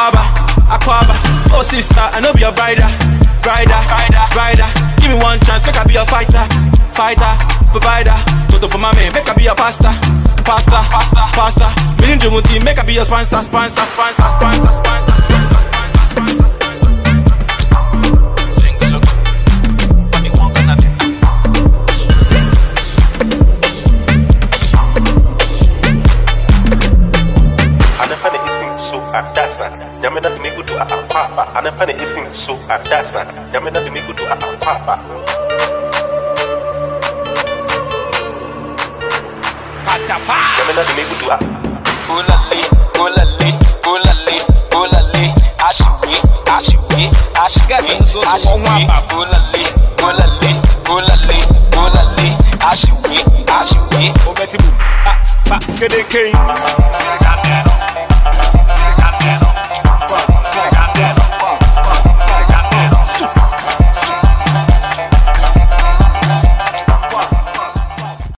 Akwaaba, Akwaaba. Oh sister, I know be your brider, brider, brider. Give me one chance, make I be a fighter, fighter, provider. Toto for my man, make I be a pasta, pasta, pasta. Me and Jumuti, make I be a sponsor, sponsor, sponsor, sponsor. isin so a dasa nyame a akwaaba anapa na isin so a dasa nyame a akwaaba patapa nyame na a ulali ulali ulali ulali ashibi ashibi ashibi ashibi ulali ulali ulali ulali ashibi ashibi obetibu pat pat skedeke